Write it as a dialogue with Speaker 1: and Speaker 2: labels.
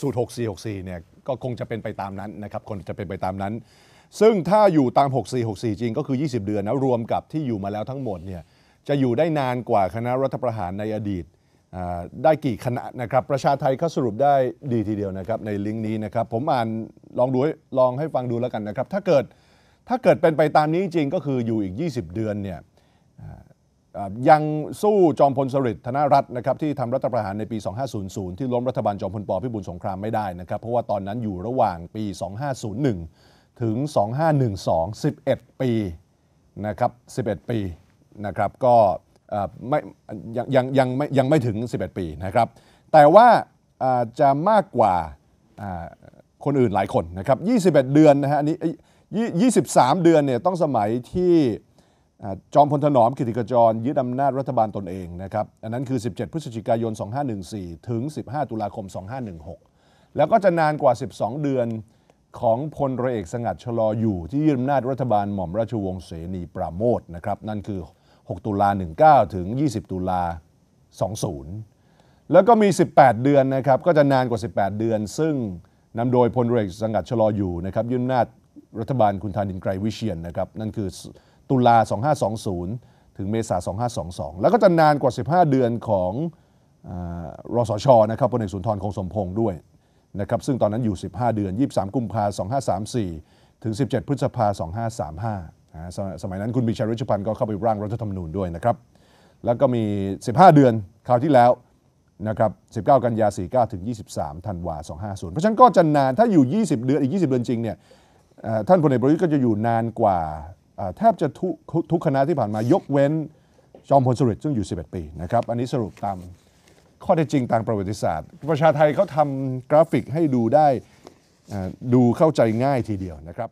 Speaker 1: สูตร 6464 เนี่ยก็คงจะเป็นไปตามนั้นนะครับคงจะเป็นไปตามนั้น ซึ่งถ้าอยู่ตาม 6464 จริงก็คือ 20 เดือนนะรวมกับที่อยู่มาแล้วทั้งหมดเนี่ยจะอยู่ได้นานกว่าคณะรัฐประหารในอดีตได้กี่คณะนะครับประชาไทยเขาสรุปได้ดีทีเดียวนะครับในลิงก์นี้นะครับผมอ่านลองดูให้ลองให้ฟังดูแล้วกันนะครับถ้าเกิดถ้าเกิดเป็นไปตามนี้จริงก็คืออยู่อีก 20 เดือนเนี่ย ยังสู้จอมพลสฤษดิ์ธนรัตน์นะครับที่ทำรัฐประหารในปี 2500 ที่ล้มรัฐบาลจอมพลปพิบูลสงครามไม่ได้นะครับเพราะว่าตอนนั้นอยู่ระหว่างปี 2501 ถึง 2512 11 ปีนะครับ11 ปีนะครับก็ไม่ยังยังยังไม่ยังไม่ถึง 11 ปีนะครับ แต่ว่าจะมากกว่าคนอื่นหลายคนนะครับ 21 เดือนนะฮะอันนี้ 23 เดือนเนี่ยต้องสมัยที่ จอมพลถนอมกิติกจรยึดอำนาจรัฐบาลตนเองนะครับ อันนั้นคือ 17 พฤศจิกายน 2514 ถึง 15 ตุลาคม 2516 แล้วก็จะนานกว่า 12 เดือนของพลเรเอกสงัดชะลออยู่ที่ยึดอำนาจรัฐบาลหม่อมราชวงศ์เสนีปราโมทนะครับ นั่นคือ 6 ตุลา 19 ถึง 20 ตุลา 20 แล้วก็มี 18 เดือนนะครับก็จะนานกว่า 18 เดือน ซึ่งนำโดยพลเรือเอกสงัดชะลออยู่นะครับยึดอำนาจรัฐบาลคุณธานินไกรวิเชียนนะครับนั่นคือ ตุลา 2520 ถึงเมษา 2522 แล้วก็จะนานกว่า 15 เดือนของอารสชนะครับพลเอกสุนทรคงสมพงษ์ด้วยนะครับซึ่งตอนนั้นอยู่ 15 เดือน 23 กุมภา2534 ถึง 17 พฤษภา 2535นะสมัยสมัยนั้นคุณบิชัยรุชพันธ์ก็เข้าไปร่างรัฐธรรมนูญด้วยนะครับ แล้วก็มี 15 เดือนคราวที่แล้วนะครับ 19 กันยา 49 ถึง 23 ธันวา 250 เพราะฉะนั้นก็จะนานถ้าอยู่ 20 เดือน อีก 20 เดือนจริงเนี่ยท่านพลเอกประยุทธ์ก็จะอยู่นานกว่า แทบจะทุกทุกคณะที่ผ่านมายกเว้นจอมพลสฤษดิ์ซึ่งอยู่ 11 ปีนะครับ อันนี้สรุปตามข้อเท็จจริงทางประวัติศาสตร์ ประชาไทยเขาทำกราฟิกให้ดูได้ดูเข้าใจง่ายทีเดียวนะครับ